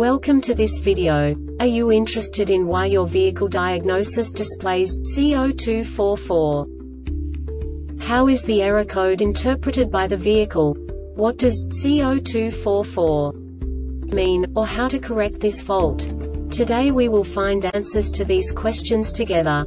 Welcome to this video. Are you interested in why your vehicle diagnosis displays C0244? How is the error code interpreted by the vehicle? What does C0244 mean, or how to correct this fault? Today we will find answers to these questions together.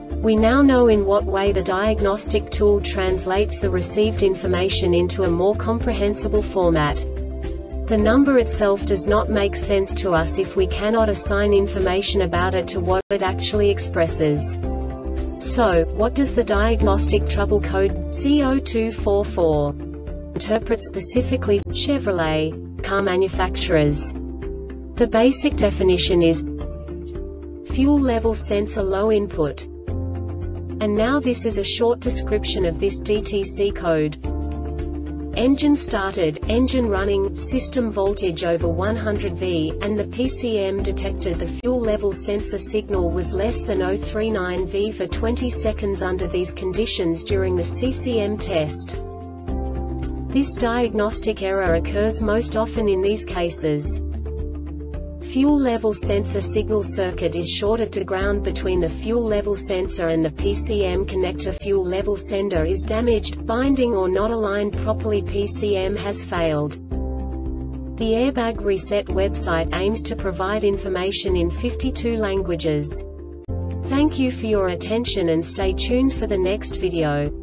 We now know in what way the diagnostic tool translates the received information into a more comprehensible format. The number itself does not make sense to us if we cannot assign information about it to what it actually expresses. So, what does the diagnostic trouble code C0244 interpret specifically Chevrolet car manufacturers? The basic definition is fuel level sensor low input. And now this is a short description of this DTC code. Engine started, engine running, system voltage over 100 V, and the PCM detected the fuel level sensor signal was less than 039 V for 20 seconds under these conditions during the CCM test. This diagnostic error occurs most often in these cases fuel level sensor signal circuit is shorted to ground between the fuel level sensor and the PCM connector fuel level sender is damaged, binding or not aligned properly PCM has failed. The Airbag Reset website aims to provide information in 52 languages. Thank you for your attention and stay tuned for the next video.